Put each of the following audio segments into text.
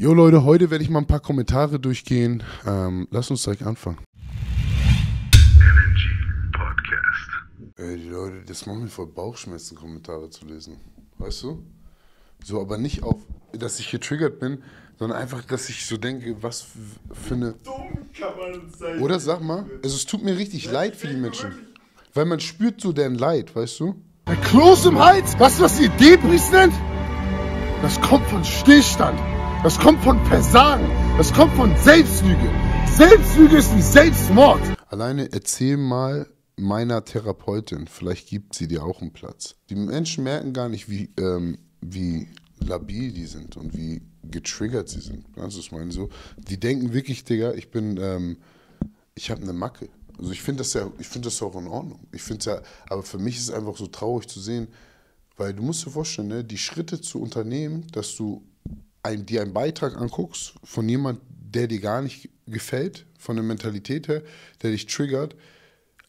Jo Leute, heute werde ich mal ein paar Kommentare durchgehen. Ähm, lass uns direkt anfangen. Ey, die Leute, das macht mir voll Bauchschmerzen, Kommentare zu lesen. Weißt du? So, aber nicht auf, dass ich getriggert bin, sondern einfach, dass ich so denke, was für eine. Dumm kann man sein. Oder sag mal, also es tut mir richtig leid für die Menschen. Weil man spürt so deren Leid, weißt du? Ein Kloß im Hals? Was, was ihr Debris nennt? Das kommt von Stillstand. Das kommt von Versagen. Das kommt von Selbstlüge. Selbstlüge ist wie Selbstmord. Alleine erzähl mal meiner Therapeutin, vielleicht gibt sie dir auch einen Platz. Die Menschen merken gar nicht, wie, ähm, wie labil die sind und wie getriggert sie sind. Das ist mein so. Die denken wirklich, Digga, ich bin, ähm, ich habe eine Macke. Also ich finde das ja, ich finde das auch in Ordnung. Ich finde ja, aber für mich ist es einfach so traurig zu sehen, weil du musst dir vorstellen, ne, die Schritte zu unternehmen, dass du ein, dir einen Beitrag anguckst von jemand, der dir gar nicht gefällt, von der Mentalität her, der dich triggert.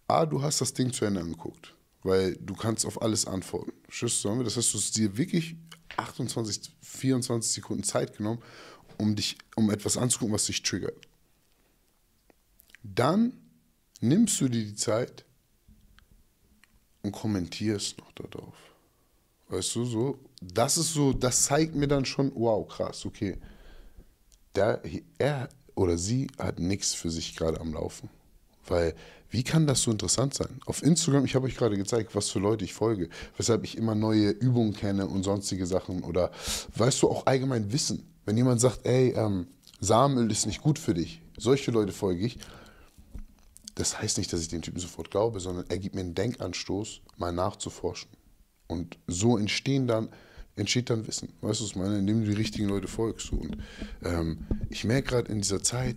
A, du hast das Ding zu Ende angeguckt, weil du kannst auf alles antworten. Das heißt, du hast dir wirklich 28, 24 Sekunden Zeit genommen, um dich, um etwas anzugucken, was dich triggert. Dann nimmst du dir die Zeit und kommentierst noch darauf. Weißt du, so, das ist so, das zeigt mir dann schon, wow, krass, okay. Der, er oder sie hat nichts für sich gerade am Laufen. Weil, wie kann das so interessant sein? Auf Instagram, ich habe euch gerade gezeigt, was für Leute ich folge, weshalb ich immer neue Übungen kenne und sonstige Sachen. Oder weißt du, auch allgemein Wissen. Wenn jemand sagt, ey, ähm, Samenöl ist nicht gut für dich, solche Leute folge ich. Das heißt nicht, dass ich den Typen sofort glaube, sondern er gibt mir einen Denkanstoß, mal nachzuforschen. Und so entstehen dann, entsteht dann Wissen. Weißt du, was ich meine? Indem du die richtigen Leute folgst. Und ähm, ich merke gerade in dieser Zeit,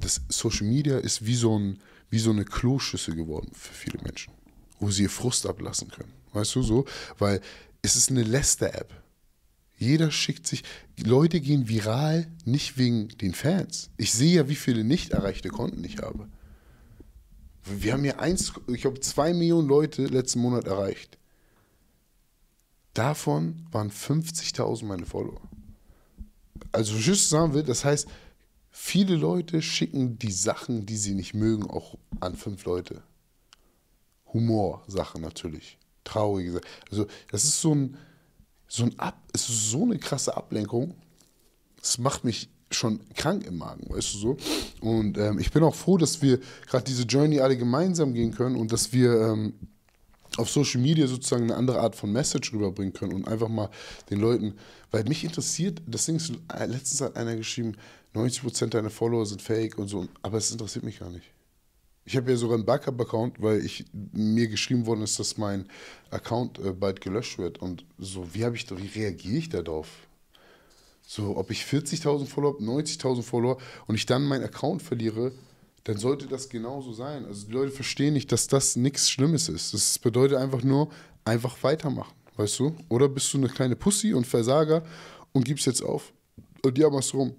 das Social Media ist wie so, ein, wie so eine Kloschüssel geworden für viele Menschen, wo sie ihr Frust ablassen können. Weißt du so? Weil es ist eine Läster-App. Jeder schickt sich, Leute gehen viral, nicht wegen den Fans. Ich sehe ja, wie viele nicht erreichte Konten ich habe. Wir haben ja eins, ich glaube, zwei Millionen Leute letzten Monat erreicht. Davon waren 50.000 meine Follower. Also, was ich sagen will, das heißt, viele Leute schicken die Sachen, die sie nicht mögen, auch an fünf Leute. Humor-Sachen natürlich. Traurige Sachen. Also, das ist so ein, so ein Ab, ist so eine krasse Ablenkung. Es macht mich schon krank im Magen, weißt du so. Und ähm, ich bin auch froh, dass wir gerade diese Journey alle gemeinsam gehen können und dass wir ähm, auf Social Media sozusagen eine andere Art von Message rüberbringen können und einfach mal den Leuten, weil mich interessiert, das Ding ist, letztens hat einer geschrieben, 90% deiner Follower sind fake und so, aber es interessiert mich gar nicht. Ich habe ja sogar einen Backup-Account, weil ich, mir geschrieben worden ist, dass mein Account äh, bald gelöscht wird. Und so, wie, wie reagiere ich darauf? So, ob ich 40.000 Follower habe, 90.000 Follower und ich dann meinen Account verliere, dann sollte das genauso sein. Also die Leute verstehen nicht, dass das nichts Schlimmes ist. Das bedeutet einfach nur, einfach weitermachen, weißt du? Oder bist du eine kleine Pussy und Versager und gibst jetzt auf und ja, machst rum.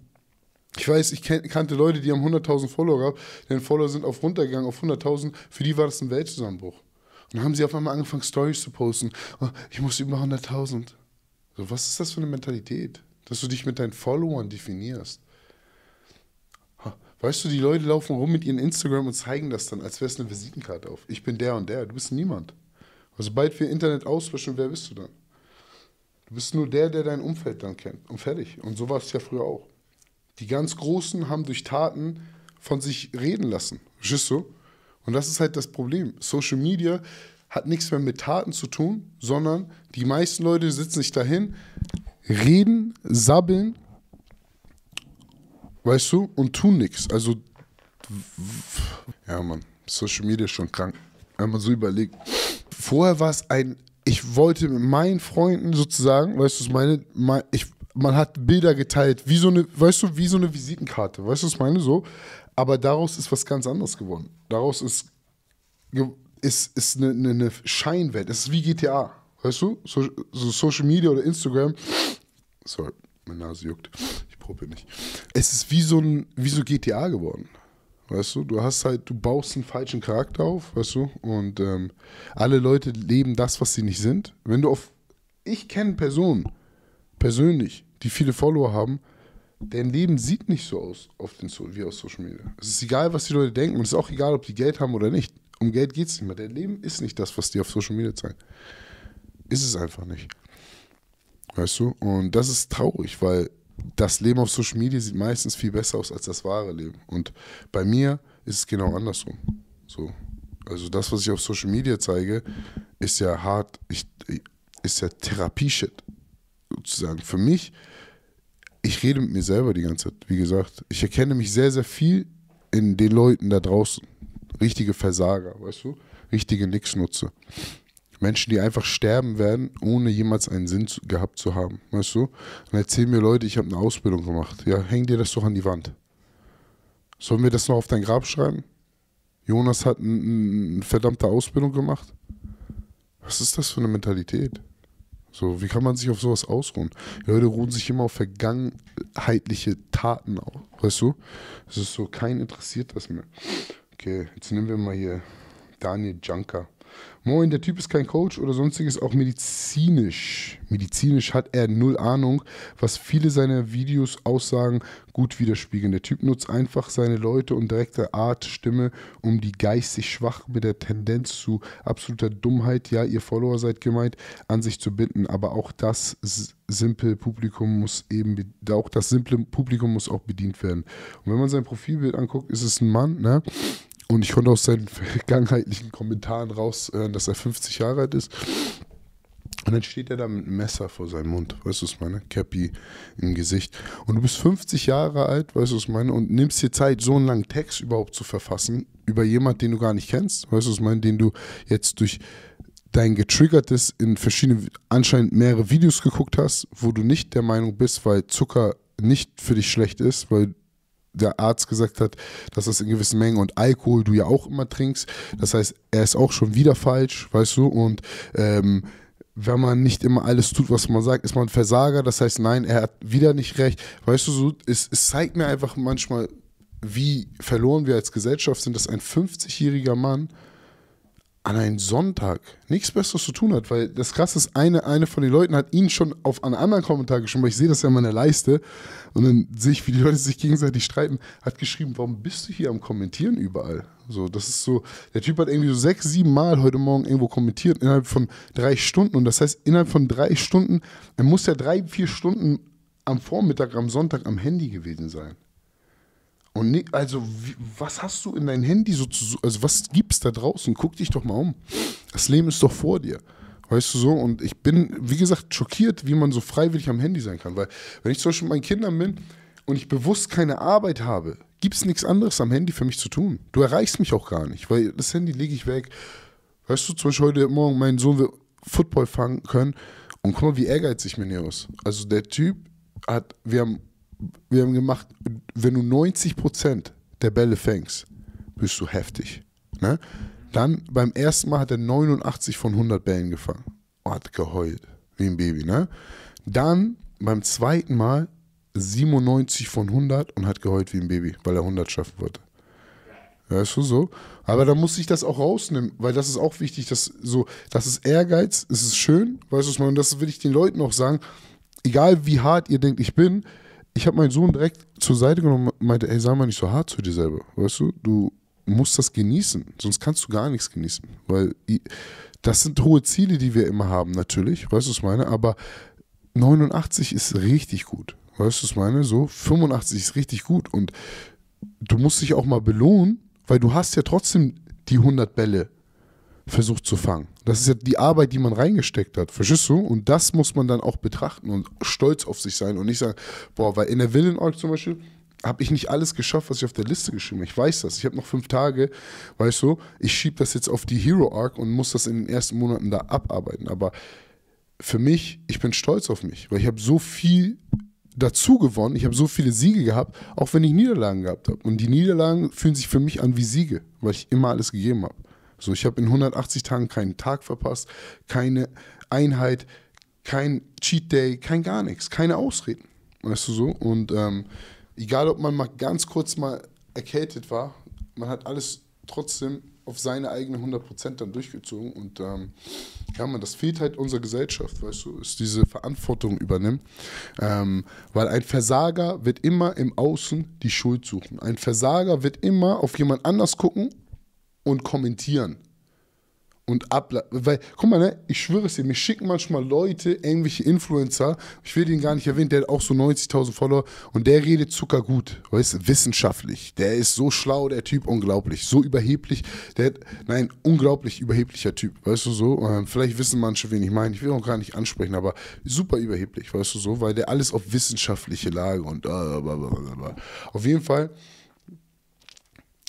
Ich weiß, ich kannte Leute, die haben 100.000 Follower gehabt, deren Follower sind auf runtergegangen auf 100.000, für die war das ein Weltzusammenbruch. Und dann haben sie auf einmal angefangen, Stories zu posten. Oh, ich muss über 100.000. So, was ist das für eine Mentalität? Dass du dich mit deinen Followern definierst. Weißt du, die Leute laufen rum mit ihren Instagram und zeigen das dann, als wäre es eine Visitenkarte auf. Ich bin der und der, du bist niemand. Also sobald wir Internet auslöschen, wer bist du dann? Du bist nur der, der dein Umfeld dann kennt. Und fertig. Und so war es ja früher auch. Die ganz Großen haben durch Taten von sich reden lassen. Verstehst du? Und das ist halt das Problem. Social Media hat nichts mehr mit Taten zu tun, sondern die meisten Leute sitzen sich dahin, reden, sabbeln weißt du, und tun nichts. Also, ja, Mann, Social Media ist schon krank. Wenn man so überlegt. Vorher war es ein, ich wollte mit meinen Freunden sozusagen, weißt du, meine, mein, ich, man hat Bilder geteilt, wie so eine, weißt du, wie so eine Visitenkarte, weißt du, was meine, so. Aber daraus ist was ganz anderes geworden. Daraus ist, ist, ist eine, eine, eine Scheinwelt. Es ist wie GTA, weißt du? So, so Social Media oder Instagram. Sorry, meine Nase juckt. Puppe nicht. Es ist wie so ein wie so GTA geworden. Weißt du, du hast halt, du baust einen falschen Charakter auf, weißt du, und ähm, alle Leute leben das, was sie nicht sind. Wenn du auf, ich kenne Personen, persönlich, die viele Follower haben, dein Leben sieht nicht so aus auf den so wie auf Social Media. Es ist egal, was die Leute denken und es ist auch egal, ob die Geld haben oder nicht. Um Geld geht es nicht mehr. Dein Leben ist nicht das, was die auf Social Media zeigen. Ist es einfach nicht. Weißt du? Und das ist traurig, weil das Leben auf Social Media sieht meistens viel besser aus als das wahre Leben. Und bei mir ist es genau andersrum. So. Also das, was ich auf Social Media zeige, ist ja hart, ich, ist ja Therapie-Shit. Sozusagen. Für mich, ich rede mit mir selber die ganze Zeit. Wie gesagt, ich erkenne mich sehr, sehr viel in den Leuten da draußen. Richtige Versager, weißt du? Richtige Nixnutze. Menschen, die einfach sterben werden, ohne jemals einen Sinn zu, gehabt zu haben. Weißt du? Dann erzählen mir Leute, ich habe eine Ausbildung gemacht. Ja, häng dir das doch an die Wand. Sollen wir das noch auf dein Grab schreiben? Jonas hat eine ein verdammte Ausbildung gemacht. Was ist das für eine Mentalität? So, wie kann man sich auf sowas ausruhen? Die Leute ruhen sich immer auf vergangenheitliche Taten auf, weißt du? Es ist so, kein interessiert das mehr. Okay, jetzt nehmen wir mal hier Daniel Junker. Moin, der Typ ist kein Coach oder sonstiges, auch medizinisch. Medizinisch hat er null Ahnung, was viele seiner Videos Aussagen gut widerspiegeln. Der Typ nutzt einfach seine Leute und direkte Art, Stimme, um die geistig schwach mit der Tendenz zu absoluter Dummheit, ja, ihr Follower seid gemeint, an sich zu binden. Aber auch das simple Publikum muss eben, auch das simple Publikum muss auch bedient werden. Und wenn man sein Profilbild anguckt, ist es ein Mann, ne? Und ich konnte aus seinen vergangenheitlichen Kommentaren raushören, dass er 50 Jahre alt ist. Und dann steht er da mit einem Messer vor seinem Mund, weißt du, was ich meine? Cappy im Gesicht. Und du bist 50 Jahre alt, weißt du, was ich meine? Und nimmst dir Zeit, so einen langen Text überhaupt zu verfassen, über jemanden, den du gar nicht kennst, weißt du, was ich meine? Den du jetzt durch dein getriggertes in verschiedene, anscheinend mehrere Videos geguckt hast, wo du nicht der Meinung bist, weil Zucker nicht für dich schlecht ist, weil der Arzt gesagt hat, dass das in gewissen Mengen und Alkohol du ja auch immer trinkst. Das heißt, er ist auch schon wieder falsch, weißt du, und ähm, wenn man nicht immer alles tut, was man sagt, ist man ein Versager. Das heißt, nein, er hat wieder nicht recht. Weißt du, so, es, es zeigt mir einfach manchmal, wie verloren wir als Gesellschaft sind, dass ein 50-jähriger Mann an einem Sonntag nichts Besseres zu tun hat, weil das krasse ist, eine, eine von den Leuten hat ihn schon auf einen anderen Kommentar geschrieben, weil ich sehe das ja in meiner Leiste und dann sehe ich, wie die Leute sich gegenseitig streiten, hat geschrieben, warum bist du hier am Kommentieren überall? So, das ist so, der Typ hat irgendwie so sechs, sieben Mal heute Morgen irgendwo kommentiert innerhalb von drei Stunden und das heißt, innerhalb von drei Stunden, er muss ja drei, vier Stunden am Vormittag, am Sonntag am Handy gewesen sein. Und nee, also, wie, was hast du in dein Handy so zu, also was gibt's da draußen? Guck dich doch mal um. Das Leben ist doch vor dir. Weißt du so? Und ich bin, wie gesagt, schockiert, wie man so freiwillig am Handy sein kann. Weil, wenn ich zum Beispiel mit meinen Kindern bin und ich bewusst keine Arbeit habe, gibt es nichts anderes am Handy für mich zu tun. Du erreichst mich auch gar nicht, weil das Handy lege ich weg. Weißt du, zum Beispiel heute Morgen, mein Sohn will Football fangen können. Und guck mal, wie ehrgeizig Mineos. Also der Typ hat, wir haben wir haben gemacht, wenn du 90% der Bälle fängst, bist du heftig. Ne? Dann beim ersten Mal hat er 89 von 100 Bällen gefangen. Oh, hat geheult, wie ein Baby. Ne? Dann beim zweiten Mal 97 von 100 und hat geheult wie ein Baby, weil er 100 schaffen wollte. Ist schon so. Aber da muss ich das auch rausnehmen, weil das ist auch wichtig, dass so, das ist Ehrgeiz, es ist schön, weißt du, und das will ich den Leuten auch sagen. Egal wie hart ihr denkt, ich bin, ich habe meinen Sohn direkt zur Seite genommen und meinte, ey, sei mal nicht so hart zu dir selber, weißt du? Du musst das genießen, sonst kannst du gar nichts genießen, weil das sind hohe Ziele, die wir immer haben, natürlich, weißt du, was ich meine? Aber 89 ist richtig gut, weißt du, was ich meine? So, 85 ist richtig gut und du musst dich auch mal belohnen, weil du hast ja trotzdem die 100 Bälle versucht zu fangen. Das ist ja die Arbeit, die man reingesteckt hat. Verstehst du? Und das muss man dann auch betrachten und stolz auf sich sein und nicht sagen, boah, weil in der Villen-Org zum Beispiel habe ich nicht alles geschafft, was ich auf der Liste geschrieben habe. Ich weiß das. Ich habe noch fünf Tage, weißt du, ich schiebe das jetzt auf die Hero Arc und muss das in den ersten Monaten da abarbeiten. Aber für mich, ich bin stolz auf mich, weil ich habe so viel dazu gewonnen, ich habe so viele Siege gehabt, auch wenn ich Niederlagen gehabt habe. Und die Niederlagen fühlen sich für mich an wie Siege, weil ich immer alles gegeben habe. So, ich habe in 180 Tagen keinen Tag verpasst, keine Einheit, kein Cheat Day, kein gar nichts, keine Ausreden. Weißt du so? Und ähm, egal, ob man mal ganz kurz mal erkältet war, man hat alles trotzdem auf seine eigene 100% dann durchgezogen. Und ähm, ja, man, das fehlt halt unserer Gesellschaft, weißt du, ist diese Verantwortung übernimmt. Ähm, weil ein Versager wird immer im Außen die Schuld suchen. Ein Versager wird immer auf jemand anders gucken und kommentieren und ableiten. Weil, guck mal, ne, ich schwöre es dir, mir schicken manchmal Leute, irgendwelche Influencer, ich will den gar nicht erwähnen, der hat auch so 90.000 Follower und der redet zuckergut, weißt du, wissenschaftlich. Der ist so schlau, der Typ, unglaublich. So überheblich, der nein, unglaublich überheblicher Typ, weißt du so. Ähm, vielleicht wissen manche, wen ich meine, ich will auch gar nicht ansprechen, aber super überheblich, weißt du so, weil der alles auf wissenschaftliche Lage und blablabla. Auf jeden Fall,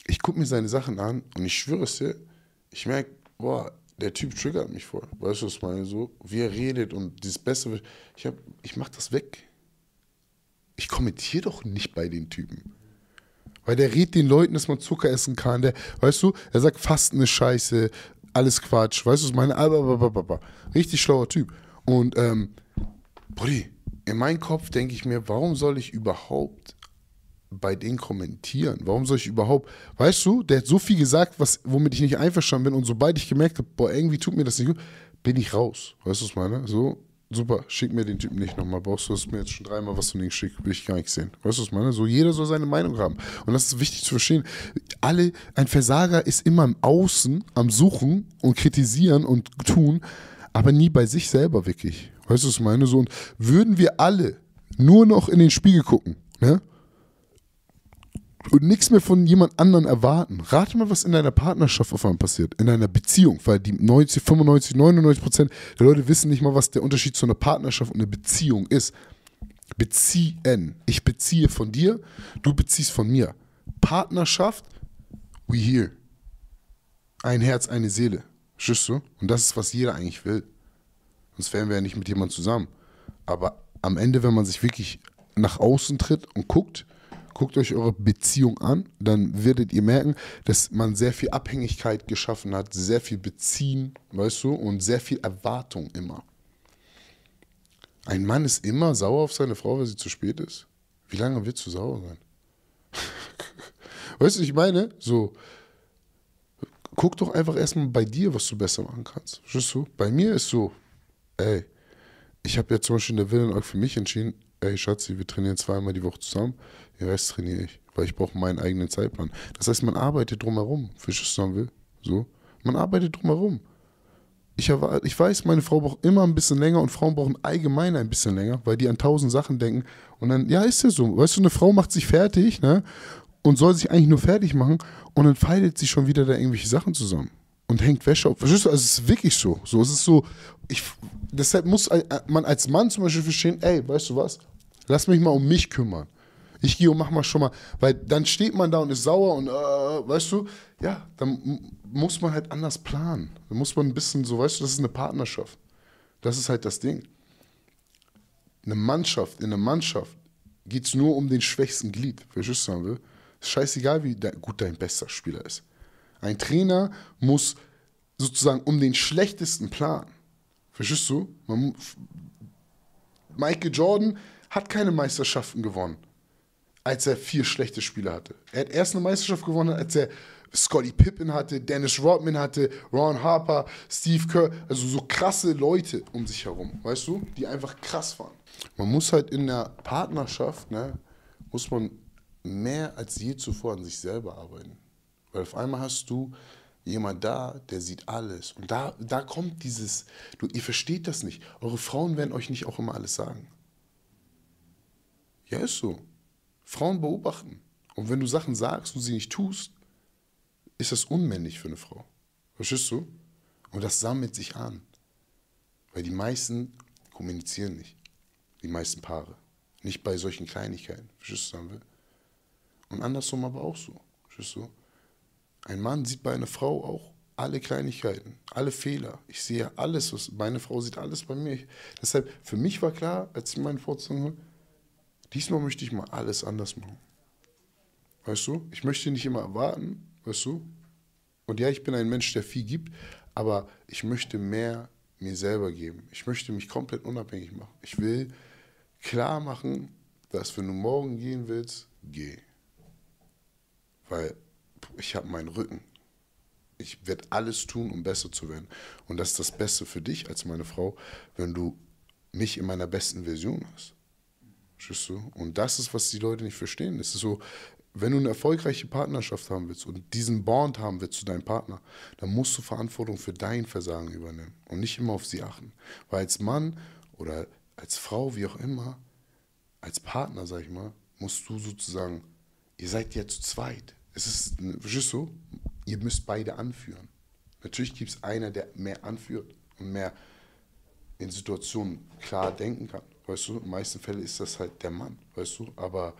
ich gucke mir seine Sachen an und ich schwöre es dir, ich merke, boah, der Typ triggert mich voll. Weißt du, was ich meine? So, wie er redet und dieses Beste. Ich, ich mach das weg. Ich kommentiere doch nicht bei den Typen. Weil der redet den Leuten, dass man Zucker essen kann. Der, weißt du, er sagt Fasten ist scheiße, alles Quatsch. Weißt du, was ich meine? Richtig schlauer Typ. Und, ähm, Brudi, in meinem Kopf denke ich mir, warum soll ich überhaupt bei denen kommentieren? Warum soll ich überhaupt, weißt du, der hat so viel gesagt, was, womit ich nicht einverstanden bin und sobald ich gemerkt habe, boah, irgendwie tut mir das nicht gut, bin ich raus. Weißt du, was ich meine? So, super, schick mir den Typen nicht nochmal. Brauchst du es mir jetzt schon dreimal, was du nicht schickst, will ich gar nicht sehen. Weißt du, was ich meine? So, jeder soll seine Meinung haben. Und das ist wichtig zu verstehen. Alle, ein Versager ist immer im Außen am Suchen und kritisieren und tun, aber nie bei sich selber wirklich. Weißt du, was ich meine? So, und würden wir alle nur noch in den Spiegel gucken, ne? Und nichts mehr von jemand anderen erwarten. Rate mal, was in deiner Partnerschaft auf einmal passiert, in deiner Beziehung, weil die 90, 95, 99 Prozent der Leute wissen nicht mal, was der Unterschied zu einer Partnerschaft und einer Beziehung ist. Beziehen. Ich beziehe von dir, du beziehst von mir. Partnerschaft, we here. Ein Herz, eine Seele. Verstehst du? Und das ist, was jeder eigentlich will. Sonst wären wir ja nicht mit jemandem zusammen. Aber am Ende, wenn man sich wirklich nach außen tritt und guckt, guckt euch eure Beziehung an, dann werdet ihr merken, dass man sehr viel Abhängigkeit geschaffen hat, sehr viel Beziehen, weißt du, und sehr viel Erwartung immer. Ein Mann ist immer sauer auf seine Frau, weil sie zu spät ist. Wie lange wird du sauer sein? weißt du, ich meine, so, guck doch einfach erstmal bei dir, was du besser machen kannst. Verstehst du? Bei mir ist so, ey, ich habe ja zum Beispiel in der Willen auch für mich entschieden, ey Schatzi, wir trainieren zweimal die Woche zusammen, den Rest trainiere ich, weil ich brauche meinen eigenen Zeitplan. Das heißt, man arbeitet drumherum, wie ich es sagen will. So. Man arbeitet drumherum. Ich, ich weiß, meine Frau braucht immer ein bisschen länger und Frauen brauchen allgemein ein bisschen länger, weil die an tausend Sachen denken. Und dann, ja, ist ja so. Weißt du, eine Frau macht sich fertig, ne? Und soll sich eigentlich nur fertig machen und dann feilt sie schon wieder da irgendwelche Sachen zusammen und hängt Wäsche auf. Verstehst du? Also es ist wirklich so. So, es ist so, ich, deshalb muss man als Mann zum Beispiel verstehen, ey, weißt du was? Lass mich mal um mich kümmern. Ich gehe und mach mal schon mal, weil dann steht man da und ist sauer und äh, weißt du, ja, dann muss man halt anders planen. Dann muss man ein bisschen so, weißt du, das ist eine Partnerschaft. Das ist halt das Ding. Eine Mannschaft, in einer Mannschaft geht es nur um den schwächsten Glied, verstehst du, sagen will. Ist scheißegal, wie gut dein bester Spieler ist. Ein Trainer muss sozusagen um den schlechtesten planen. Verstehst du? Man, Michael Jordan hat keine Meisterschaften gewonnen, als er vier schlechte Spieler hatte. Er hat erst eine Meisterschaft gewonnen, als er Scotty Pippen hatte, Dennis Rodman hatte, Ron Harper, Steve Kerr, also so krasse Leute um sich herum, weißt du, die einfach krass waren. Man muss halt in der Partnerschaft, ne, muss man mehr als je zuvor an sich selber arbeiten. Weil auf einmal hast du jemand da, der sieht alles. Und da, da kommt dieses, du, ihr versteht das nicht. Eure Frauen werden euch nicht auch immer alles sagen. Ja, ist so. Frauen beobachten. Und wenn du Sachen sagst und sie nicht tust, ist das unmännlich für eine Frau. Verstehst du? Und das sammelt sich an. Weil die meisten kommunizieren nicht. Die meisten Paare. Nicht bei solchen Kleinigkeiten. Verstehst du, will? Und andersrum aber auch so. Verstehst du? Ein Mann sieht bei einer Frau auch alle Kleinigkeiten, alle Fehler. Ich sehe alles, was meine Frau sieht, alles bei mir. Deshalb, für mich war klar, als ich meine Frau zu Diesmal möchte ich mal alles anders machen. Weißt du? Ich möchte nicht immer erwarten, weißt du? Und ja, ich bin ein Mensch, der viel gibt, aber ich möchte mehr mir selber geben. Ich möchte mich komplett unabhängig machen. Ich will klar machen, dass wenn du morgen gehen willst, geh. Weil ich habe meinen Rücken. Ich werde alles tun, um besser zu werden. Und das ist das Beste für dich als meine Frau, wenn du mich in meiner besten Version hast. Verstehst du? Und das ist, was die Leute nicht verstehen. Es ist so, wenn du eine erfolgreiche Partnerschaft haben willst und diesen Bond haben willst zu deinem Partner, dann musst du Verantwortung für dein Versagen übernehmen und nicht immer auf sie achten. Weil als Mann oder als Frau, wie auch immer, als Partner, sag ich mal, musst du sozusagen, ihr seid ja zu zweit. Es ist, verstehst du? Ihr müsst beide anführen. Natürlich gibt es einer, der mehr anführt und mehr in Situationen klar denken kann. Weißt du, in den meisten Fällen ist das halt der Mann, weißt du, aber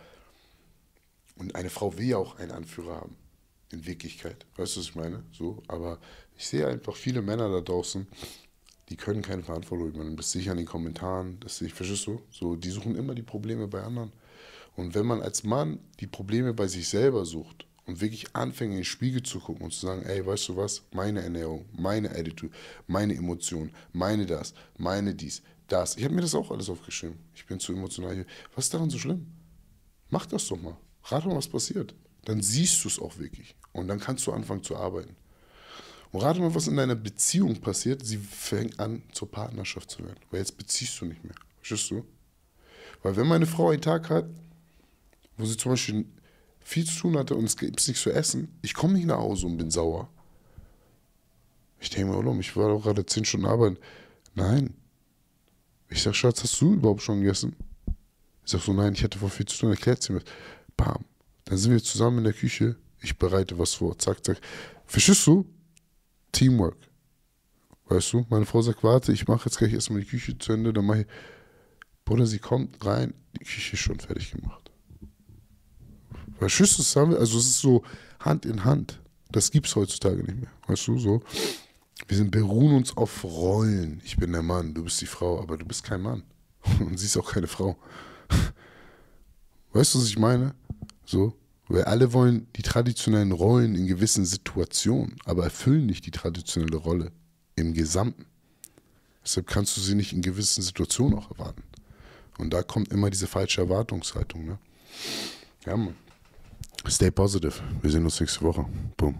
und eine Frau will ja auch einen Anführer haben, in Wirklichkeit. Weißt du, was ich meine? So, aber ich sehe einfach viele Männer da draußen, die können keine Verantwortung übernehmen. Das sehe ich an den Kommentaren, das sehe ich, verstehst du? So, die suchen immer die Probleme bei anderen. Und wenn man als Mann die Probleme bei sich selber sucht und wirklich anfängt, in den Spiegel zu gucken und zu sagen, ey, weißt du was, meine Ernährung, meine Attitude, meine Emotionen, meine das, meine dies, das. Ich habe mir das auch alles aufgeschrieben. Ich bin zu emotional hier. Was ist daran so schlimm? Mach das doch mal. Rat mal, was passiert. Dann siehst du es auch wirklich. Und dann kannst du anfangen zu arbeiten. Und rate mal, was in deiner Beziehung passiert. Sie fängt an, zur Partnerschaft zu werden. Weil jetzt beziehst du nicht mehr. Verstehst du? Weil wenn meine Frau einen Tag hat, wo sie zum Beispiel viel zu tun hatte und es gibt nichts zu essen, ich komme nicht nach Hause und bin sauer. Ich denke mir, ich war doch gerade zehn Stunden arbeiten. Nein. Ich sag, Schatz, hast du überhaupt schon gegessen? Ich sag so, nein, ich hatte vor viel zu tun, erklärt sie mir. Bam. Dann sind wir zusammen in der Küche, ich bereite was vor, zack, zack. Verstehst du? Teamwork. Weißt du, meine Frau sagt, warte, ich mache jetzt gleich erstmal die Küche zu Ende, dann mache ich. Bruder, sie kommt rein, die Küche ist schon fertig gemacht. Verstehst du, also es ist so Hand in Hand. Das gibt es heutzutage nicht mehr. Weißt du, so. Wir sind, beruhen uns auf Rollen. Ich bin der Mann, du bist die Frau, aber du bist kein Mann. Und sie ist auch keine Frau. Weißt du, was ich meine? So. Weil alle wollen die traditionellen Rollen in gewissen Situationen, aber erfüllen nicht die traditionelle Rolle im Gesamten. Deshalb kannst du sie nicht in gewissen Situationen auch erwarten. Und da kommt immer diese falsche Erwartungshaltung. Ne? Ja, Mann. Stay positive. Wir sehen uns nächste Woche. Boom.